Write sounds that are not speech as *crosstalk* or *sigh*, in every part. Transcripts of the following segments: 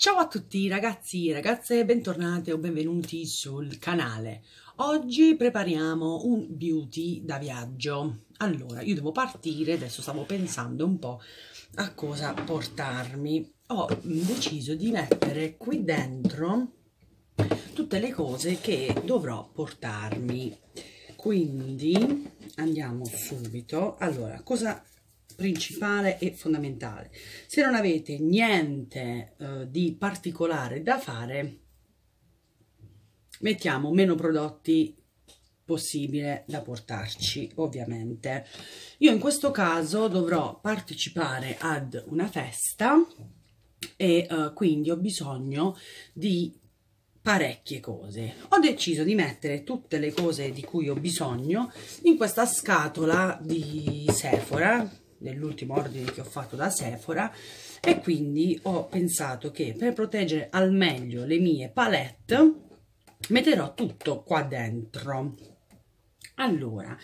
Ciao a tutti ragazzi e ragazze, bentornati o benvenuti sul canale. Oggi prepariamo un beauty da viaggio. Allora, io devo partire, adesso stavo pensando un po' a cosa portarmi. Ho deciso di mettere qui dentro tutte le cose che dovrò portarmi. Quindi andiamo subito. Allora, cosa principale e fondamentale. Se non avete niente eh, di particolare da fare, mettiamo meno prodotti possibile da portarci ovviamente io in questo caso dovrò partecipare ad una festa e uh, quindi ho bisogno di parecchie cose ho deciso di mettere tutte le cose di cui ho bisogno in questa scatola di Sephora nell'ultimo ordine che ho fatto da Sephora e quindi ho pensato che per proteggere al meglio le mie palette metterò tutto qua dentro. Allora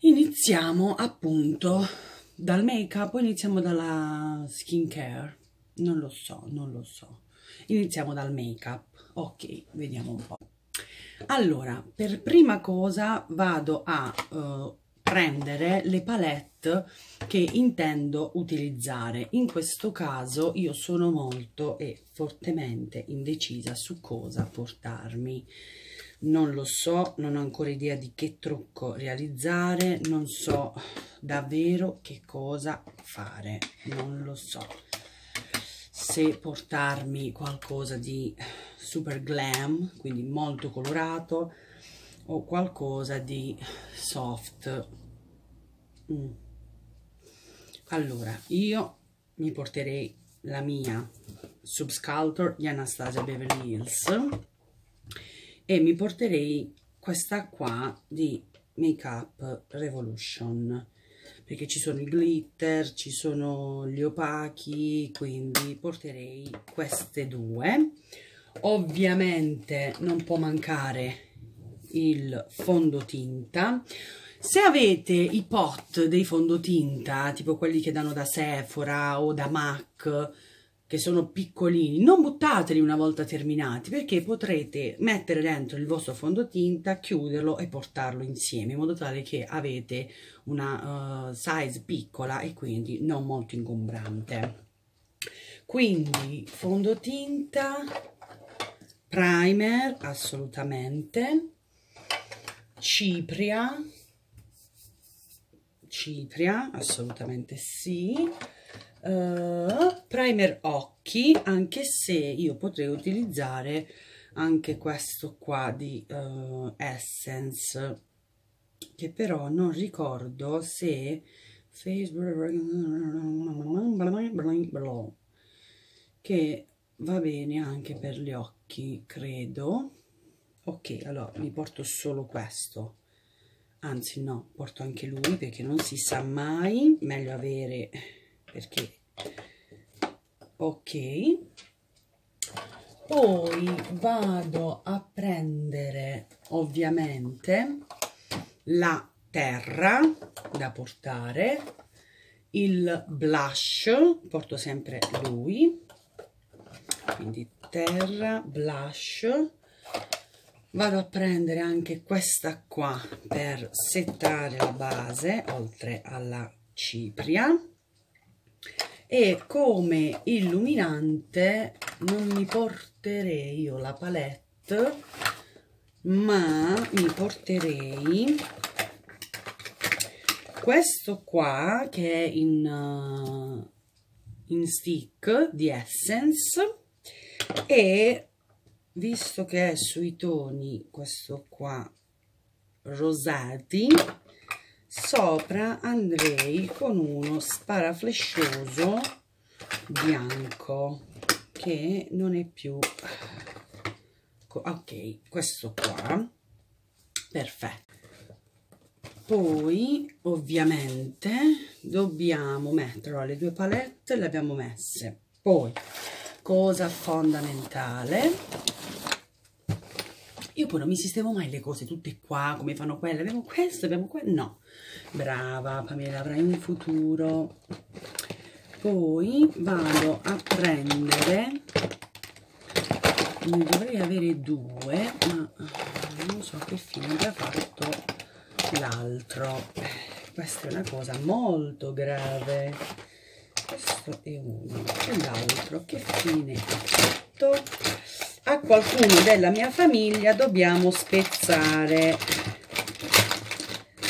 iniziamo appunto dal make up o iniziamo dalla skin care non lo so non lo so. Iniziamo dal make up ok vediamo un po' allora per prima cosa vado a uh, prendere le palette che intendo utilizzare. In questo caso io sono molto e fortemente indecisa su cosa portarmi. Non lo so non ho ancora idea di che trucco realizzare non so davvero che cosa fare non lo so. Se portarmi qualcosa di super glam quindi molto colorato o qualcosa di soft Mm. Allora, io mi porterei la mia Subsculptor di Anastasia Beverly Hills e mi porterei questa qua di Make Up Revolution perché ci sono i glitter, ci sono gli opachi, quindi porterei queste due. Ovviamente non può mancare il fondotinta se avete i pot dei fondotinta, tipo quelli che danno da Sephora o da MAC, che sono piccolini, non buttateli una volta terminati perché potrete mettere dentro il vostro fondotinta, chiuderlo e portarlo insieme in modo tale che avete una uh, size piccola e quindi non molto ingombrante. Quindi fondotinta, primer assolutamente, cipria, cipria, assolutamente sì. Uh, primer occhi, anche se io potrei utilizzare anche questo qua di uh, Essence, che però non ricordo se Facebook che va bene anche per gli occhi, credo. Ok, allora mi porto solo questo anzi no porto anche lui perché non si sa mai. Meglio avere perché ok. Poi vado a prendere ovviamente la terra da portare il blush porto sempre lui. Quindi terra blush vado a prendere anche questa qua per settare la base oltre alla cipria. E come illuminante non mi porterei io la palette ma mi porterei questo qua che è in, uh, in stick di Essence e visto che è sui toni questo qua rosati sopra andrei con uno sparaflescioso bianco che non è più ok questo qua. Perfetto. Poi ovviamente dobbiamo mettere le due palette le abbiamo messe. Poi cosa fondamentale io poi non mi sistemo mai le cose tutte qua, come fanno quelle, abbiamo questo, abbiamo quello, no. Brava Pamela, avrai un futuro. Poi vado a prendere ne dovrei avere due ma non so che fine abbia fatto l'altro questa è una cosa molto grave questo è uno e l'altro che fine ha fatto a qualcuno della mia famiglia dobbiamo spezzare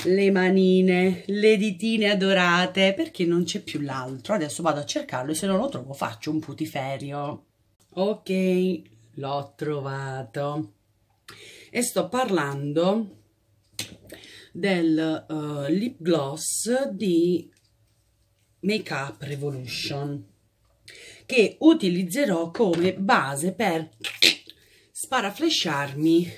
le manine, le ditine adorate, perché non c'è più l'altro. Adesso vado a cercarlo e se non lo trovo faccio un putiferio. Ok, l'ho trovato. E sto parlando del uh, lip gloss di Make Up Revolution che utilizzerò come base per sparaflesciarmi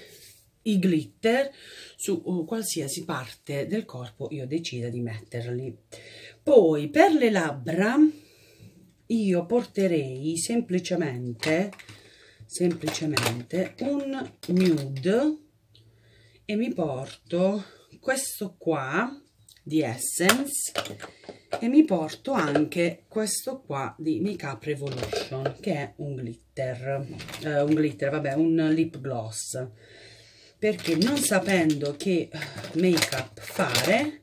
i glitter su uh, qualsiasi parte del corpo io decida di metterli. Poi per le labbra io porterei semplicemente semplicemente un nude e mi porto questo qua di Essence e mi porto anche questo qua di Make Up Revolution che è un glitter. Eh, un glitter vabbè un lip gloss. Perché non sapendo che make up fare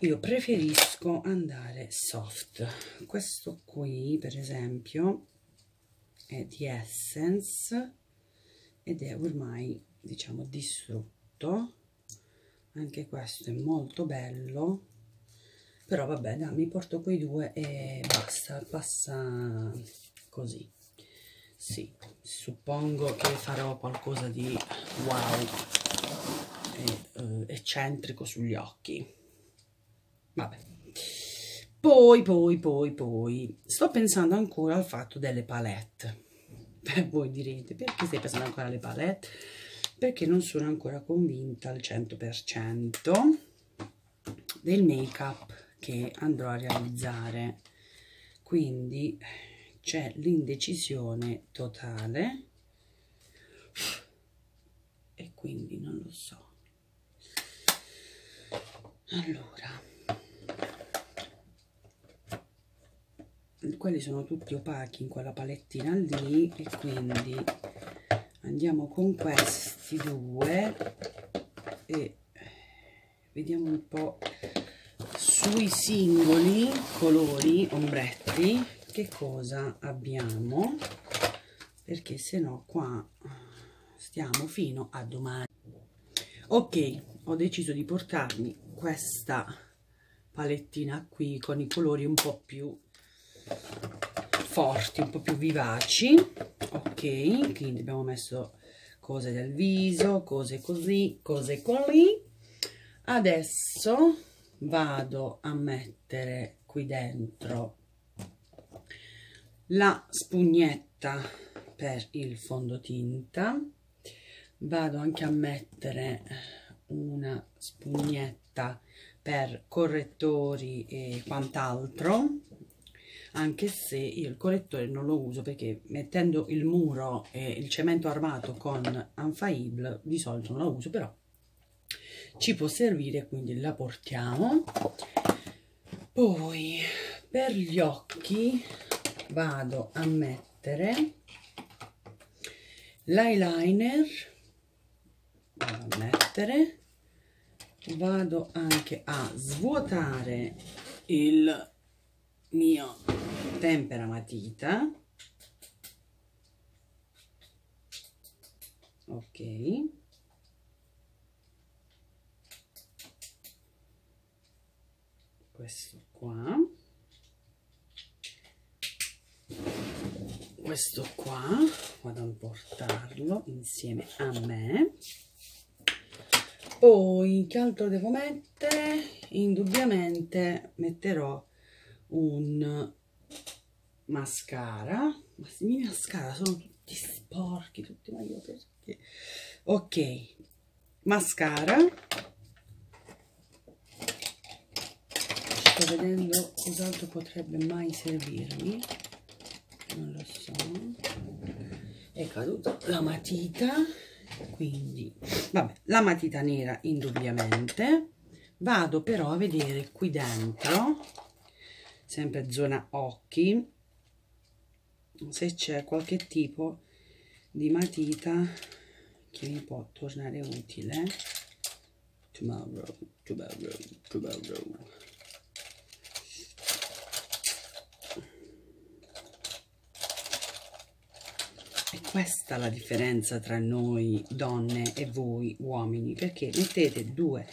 io preferisco andare soft. Questo qui per esempio è di Essence ed è ormai diciamo distrutto. Anche questo è molto bello però vabbè dai, mi porto quei due e basta passa così. Sì suppongo che farò qualcosa di wow e, uh, eccentrico sugli occhi. Vabbè. Poi poi poi poi sto pensando ancora al fatto delle palette. Beh, voi direte perché stai pensando ancora alle palette? Perché non sono ancora convinta al 100% del make up che andrò a realizzare. Quindi c'è l'indecisione totale e quindi non lo so. Allora quelli sono tutti opachi in quella palettina lì e quindi andiamo con questi due e vediamo un po' sui singoli colori ombretti che cosa abbiamo? Perché se no qua stiamo fino a domani. Ok ho deciso di portarmi questa palettina qui con i colori un po' più forti, un po' più vivaci, ok, quindi abbiamo messo cose del viso, cose così, cose così. Adesso vado a mettere qui dentro la spugnetta per il fondotinta, vado anche a mettere una spugnetta per correttori e quant'altro anche se io il correttore non lo uso perché mettendo il muro e il cemento armato con Anfaibl di solito non lo uso però ci può servire quindi la portiamo. Poi per gli occhi vado a mettere l'eyeliner. Vado a mettere. Vado anche a svuotare il mio tempera matita ok questo qua. Questo qua vado a portarlo insieme a me. Poi che altro devo mettere? Indubbiamente metterò un mascara. Ma i miei mascara sono tutti sporchi tutti ma io perché? Ok mascara sto vedendo cos'altro potrebbe mai servirmi. Non lo so. È caduta la matita quindi vabbè la matita nera indubbiamente. Vado però a vedere qui dentro sempre zona occhi se c'è qualche tipo di matita che mi può tornare utile. Tomorrow tomorrow tomorrow questa la differenza tra noi donne e voi uomini perché mettete due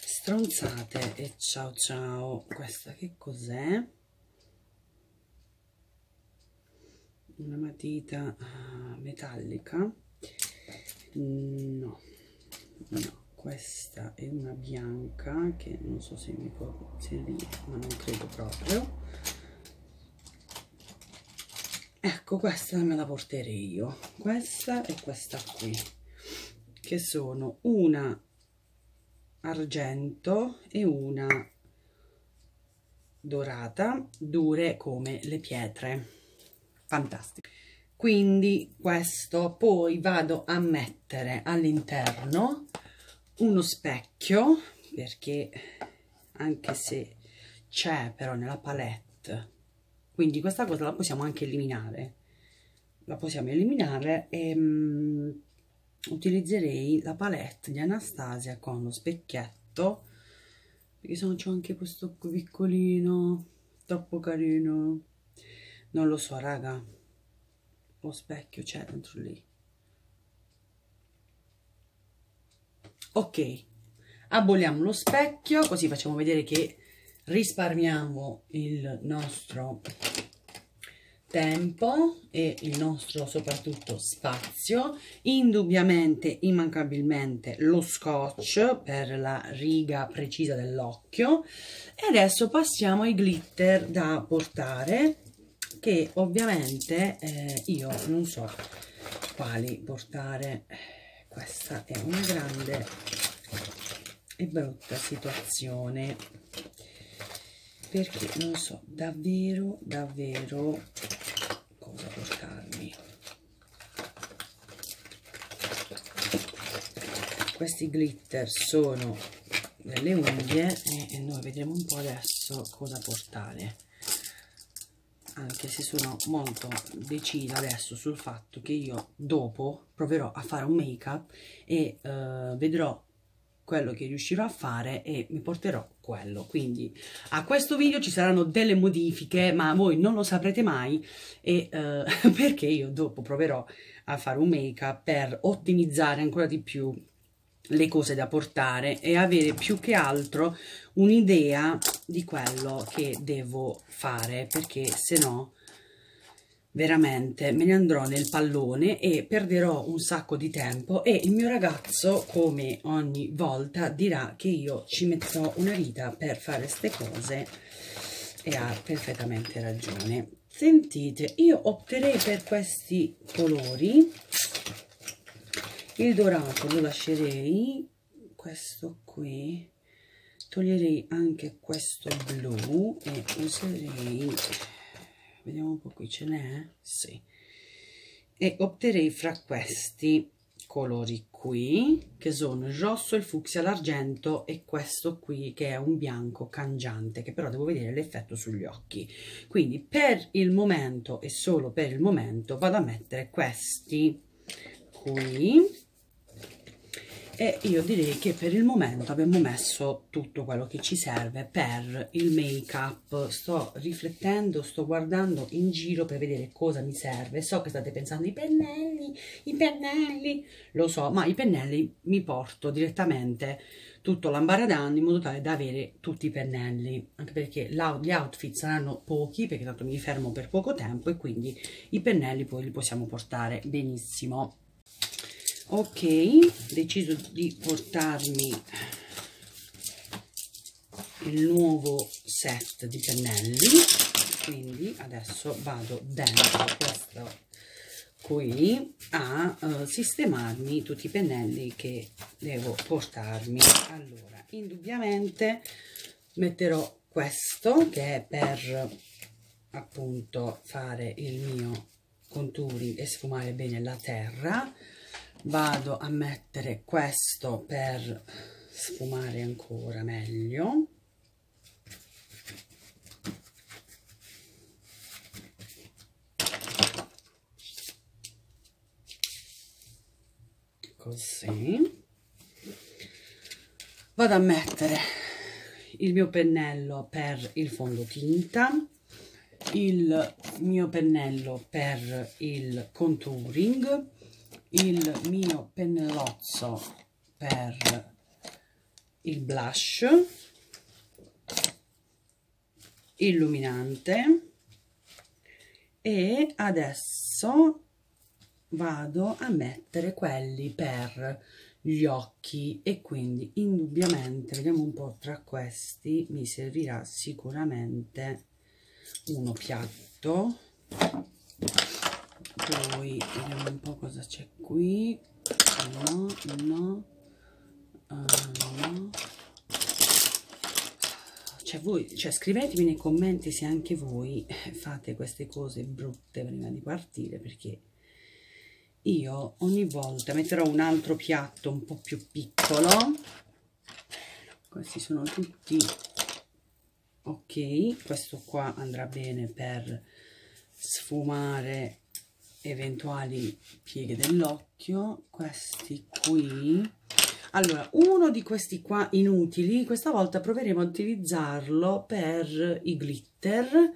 stronzate e ciao ciao. Questa che cos'è? Una matita uh, metallica. No no questa è una bianca che non so se mi può servire ma non credo proprio ecco questa me la porterei io. Questa e questa qui che sono una argento e una dorata dure come le pietre. Fantastico quindi questo poi vado a mettere all'interno uno specchio perché anche se c'è però nella palette quindi questa cosa la possiamo anche eliminare. La possiamo eliminare e um, utilizzerei la palette di Anastasia con lo specchietto perché se no c'è anche questo piccolino troppo carino. Non lo so raga. Lo specchio c'è dentro lì. Ok. Aboliamo lo specchio così facciamo vedere che risparmiamo il nostro tempo e il nostro soprattutto spazio indubbiamente immancabilmente lo scotch per la riga precisa dell'occhio. E adesso passiamo ai glitter da portare che ovviamente eh, io non so quali portare. Questa è una grande e brutta situazione perché non so davvero davvero cosa portarmi. Questi glitter sono delle unghie e noi vedremo un po' adesso cosa portare. Anche se sono molto decisa adesso sul fatto che io dopo proverò a fare un make up e uh, vedrò quello che riuscirò a fare e mi porterò quello. Quindi a questo video ci saranno delle modifiche ma voi non lo saprete mai e uh, *laughs* perché io dopo proverò a fare un make up per ottimizzare ancora di più le cose da portare e avere più che altro un'idea di quello che devo fare perché se no veramente me ne andrò nel pallone e perderò un sacco di tempo e il mio ragazzo come ogni volta dirà che io ci metterò una vita per fare queste cose e ha perfettamente ragione. Sentite io opterei per questi colori. Il dorato lo lascerei questo qui. Toglierei anche questo blu e userei vediamo un po' qui ce n'è sì. E opterei fra questi colori qui che sono il rosso il fucsia l'argento e questo qui che è un bianco cangiante che però devo vedere l'effetto sugli occhi. Quindi per il momento e solo per il momento vado a mettere questi qui e io direi che per il momento abbiamo messo tutto quello che ci serve per il make up sto riflettendo sto guardando in giro per vedere cosa mi serve. So che state pensando i pennelli i pennelli lo so ma i pennelli mi porto direttamente tutto l'ambaradan in modo tale da avere tutti i pennelli. Anche perché gli outfit saranno pochi perché tanto mi fermo per poco tempo e quindi i pennelli poi li possiamo portare benissimo ok deciso di portarmi il nuovo set di pennelli. Quindi adesso vado dentro questo qui a uh, sistemarmi tutti i pennelli che devo portarmi. Allora indubbiamente metterò questo che è per appunto fare il mio contouring e sfumare bene la terra vado a mettere questo per sfumare ancora meglio. Così. Vado a mettere il mio pennello per il fondotinta il mio pennello per il contouring il mio pennellozzo per il blush illuminante e adesso vado a mettere quelli per gli occhi e quindi indubbiamente vediamo un po' tra questi mi servirà sicuramente uno piatto poi vediamo un po' cosa c'è qui. No no. Uh, no. Cioè voi cioè scrivetemi nei commenti se anche voi fate queste cose brutte prima di partire perché io ogni volta metterò un altro piatto un po' più piccolo. Questi sono tutti ok. Questo qua andrà bene per sfumare eventuali pieghe dell'occhio questi qui. Allora uno di questi qua inutili questa volta proveremo a utilizzarlo per i glitter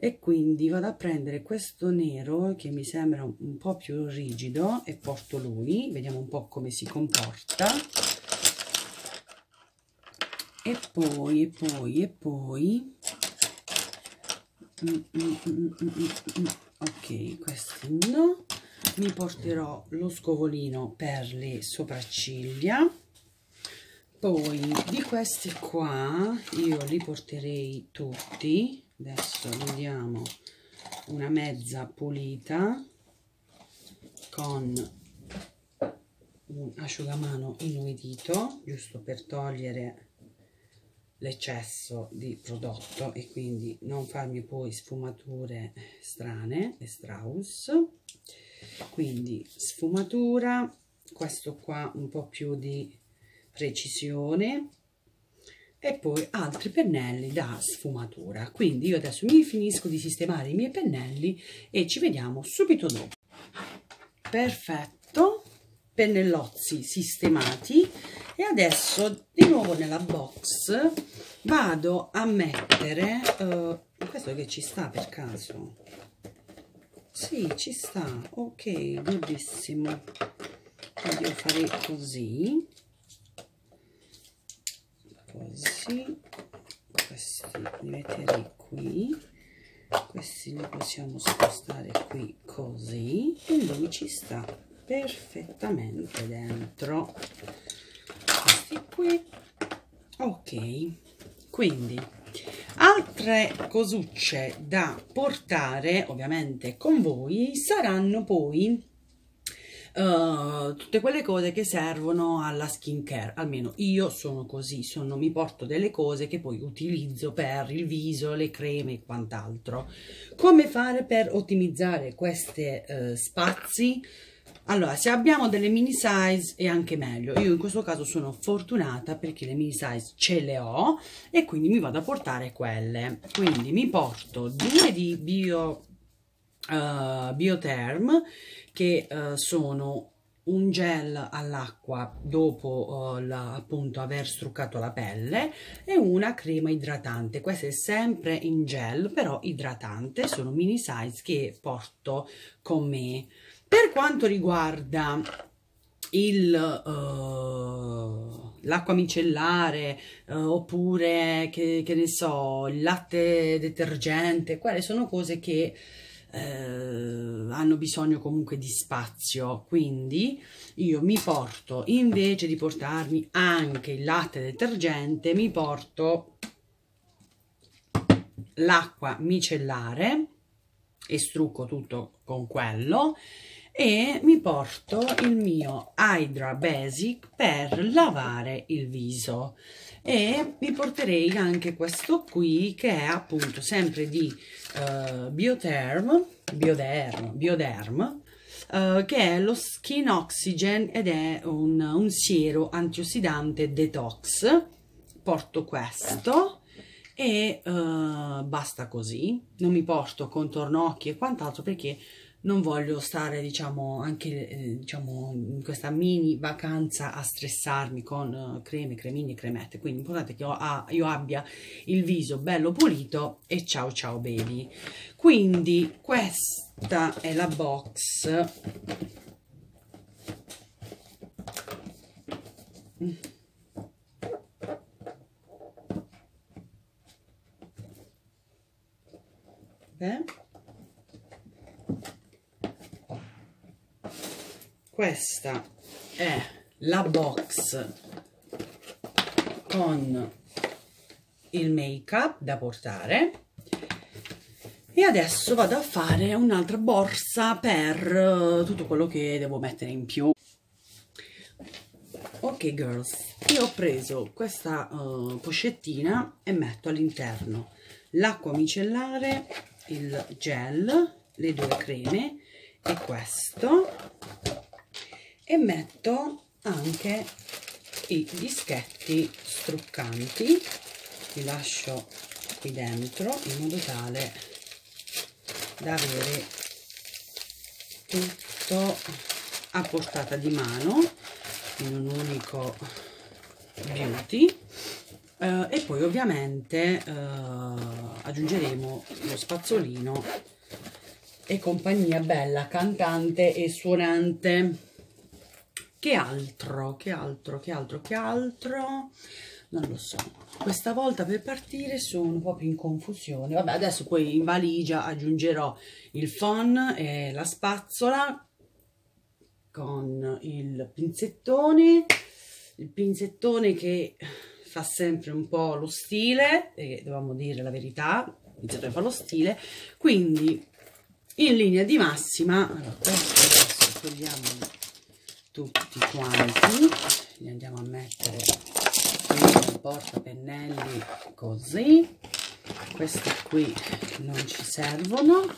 e quindi vado a prendere questo nero che mi sembra un po' più rigido e porto lui. Vediamo un po' come si comporta. E poi e poi e poi. Mm, mm, mm, ok questi no. Mi porterò lo scovolino per le sopracciglia. Poi di questi qua io li porterei tutti. Adesso vediamo una mezza pulita con un asciugamano inumidito giusto per togliere l'eccesso di prodotto e quindi non farmi poi sfumature strane e strauss. Quindi sfumatura questo qua un po' più di precisione. E poi altri pennelli da sfumatura. Quindi io adesso mi finisco di sistemare i miei pennelli e ci vediamo subito dopo. Perfetto. Pennellozzi sistemati e adesso di nuovo nella box vado a mettere uh, questo che ci sta per caso. Sì ci sta. Ok goodissimo quindi io farei così. Così. Questi li metterei qui. Questi li possiamo spostare qui così. E lui ci sta perfettamente dentro qui. Ok quindi altre cosucce da portare ovviamente con voi saranno poi uh, tutte quelle cose che servono alla skin care almeno io sono così sono, mi porto delle cose che poi utilizzo per il viso le creme e quant'altro. Come fare per ottimizzare questi uh, spazi allora se abbiamo delle mini size è anche meglio. Io in questo caso sono fortunata perché le mini size ce le ho e quindi mi vado a portare quelle. Quindi mi porto due di bio uh, biotherm che uh, sono un gel all'acqua dopo uh, la, appunto aver struccato la pelle e una crema idratante. Questa è sempre in gel però idratante. Sono mini size che porto con me per quanto riguarda uh, l'acqua micellare uh, oppure che, che ne so il latte detergente quelle sono cose che eh, hanno bisogno comunque di spazio. Quindi io mi porto invece di portarmi anche il latte detergente mi porto l'acqua micellare e strucco tutto con quello e mi porto il mio Hydra Basic per lavare il viso. E mi porterei anche questo qui che è appunto sempre di uh, Biotherm, Bioderm, Bioderm uh, che è lo Skin Oxygen ed è un, un siero antiossidante detox. Porto questo e uh, basta così. Non mi porto contorno occhi e quant'altro perché non voglio stare diciamo anche eh, diciamo in questa mini vacanza a stressarmi con uh, creme, cremini e cremette quindi l'importante che io, ah, io, abbia il viso bello pulito e ciao ciao baby quindi questa è la box mm. Beh. Questa è la box con il make up da portare. E adesso vado a fare un'altra borsa per uh, tutto quello che devo mettere in più. Ok girls io ho preso questa uh, pochettina e metto all'interno l'acqua micellare il gel le due creme e questo e metto anche i dischetti struccanti. Li lascio qui dentro in modo tale da avere tutto a portata di mano in un unico beauty. Eh, e poi ovviamente eh, aggiungeremo lo spazzolino e compagnia bella cantante e suonante che altro? Che altro? Che altro? Che altro? Non lo so. Questa volta per partire sono un po' più in confusione. Vabbè, adesso poi in valigia aggiungerò il phon e la spazzola con il pinzettone. Il pinzettone che fa sempre un po' lo stile, e dovevamo dire la verità, il pinzettone fa lo stile, quindi in linea di massima, allora questo adesso togliamo tutti quanti. Li andiamo a mettere nel porta pennelli così. Questi qui non ci servono.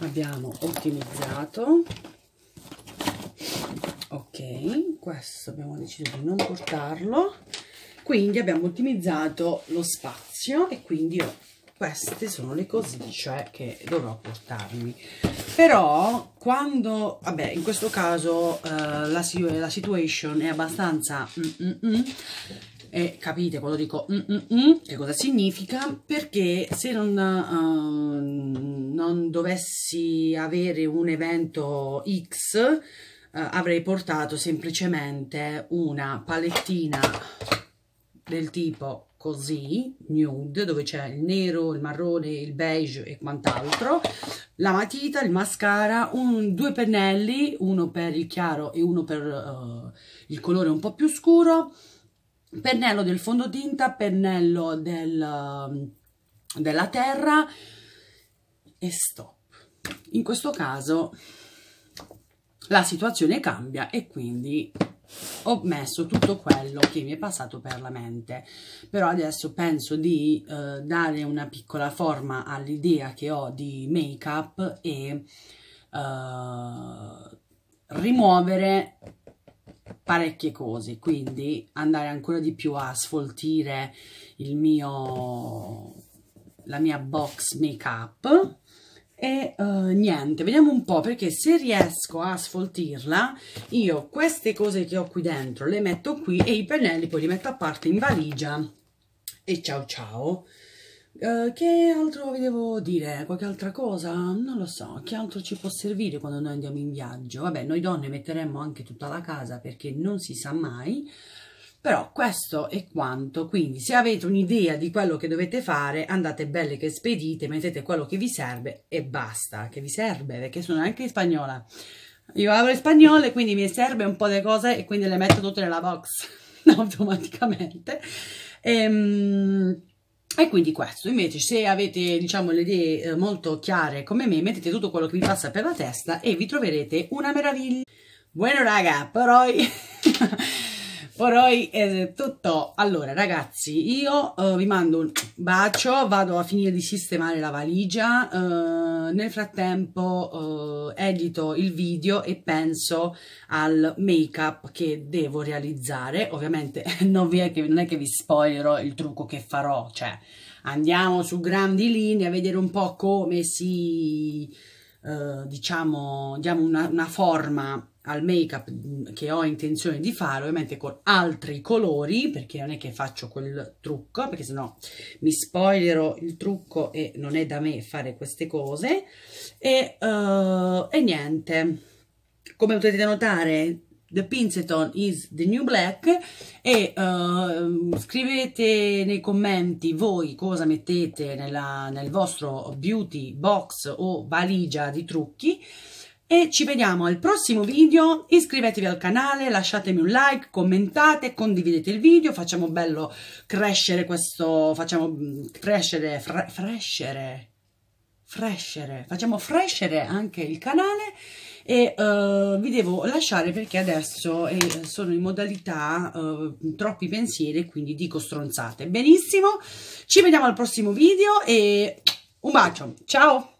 Abbiamo ottimizzato. Ok questo abbiamo deciso di non portarlo. Quindi abbiamo ottimizzato lo spazio e quindi ho queste sono le cosicce che dovrò portarmi però quando vabbè in questo caso uh, la, la, situation è abbastanza mm, mm, mm, e capite quando dico mm, mm, mm, che cosa significa? Perché se non, uh, non dovessi avere un evento X uh, avrei portato semplicemente una palettina del tipo così, nude, dove c'è il nero, il marrone, il beige e quant'altro, la matita, il mascara, un, due pennelli, uno per il chiaro e uno per uh, il colore un po' più scuro, pennello del fondotinta, pennello del, della terra. E stop. In questo caso la situazione cambia e quindi ho messo tutto quello che mi è passato per la mente. Però adesso penso di eh, dare una piccola forma all'idea che ho di make up e eh, rimuovere parecchie cose. Quindi andare ancora di più a sfoltire il mio la mia box make up e uh, niente, vediamo un po' perché se riesco a sfoltirla io queste cose che ho qui dentro le metto qui e i pennelli poi li metto a parte in valigia e ciao ciao uh, che altro vi devo dire? Qualche altra cosa? Non lo so, che altro ci può servire quando noi andiamo in viaggio? Vabbè, noi donne metteremmo anche tutta la casa perché non si sa mai però questo è quanto, quindi se avete un'idea di quello che dovete fare, andate belle che spedite, mettete quello che vi serve e basta, che vi serve, perché sono anche in spagnola. Io parlo in spagnolo e quindi mi serve un po' di cose e quindi le metto tutte nella box *laughs* automaticamente. E, ehm, e quindi questo, invece se avete diciamo le idee eh, molto chiare come me, mettete tutto quello che vi passa per la testa e vi troverete una meraviglia. Bueno raga, però... *laughs* Poi è tutto. Allora, ragazzi, io uh, vi mando un bacio, vado a finire di sistemare la valigia. Uh, nel frattempo uh, edito il video e penso al make up che devo realizzare. Ovviamente *laughs* non, è che, non è che vi spoilerò il trucco che farò, cioè andiamo su grandi linee a vedere un po' come si eh, diciamo, diamo una, una forma al make up che ho intenzione di fare ovviamente con altri colori perché non è che faccio quel trucco perché sennò mi spoilerò il trucco e non è da me fare queste cose. E, uh, e niente. Come potete notare The Pinceton is the new black e uh, scrivete nei commenti voi cosa mettete nella, nel vostro beauty box o valigia di trucchi e ci vediamo al prossimo video, iscrivetevi al canale, lasciatemi un like, commentate, condividete il video, facciamo bello crescere questo, facciamo mm, crescere, fre, frescere, frescere, facciamo frescere anche il canale. E uh, vi devo lasciare perché adesso eh, sono in modalità uh, troppi pensieri quindi dico stronzate. Benissimo. Ci vediamo al prossimo video e un bacio. Ciao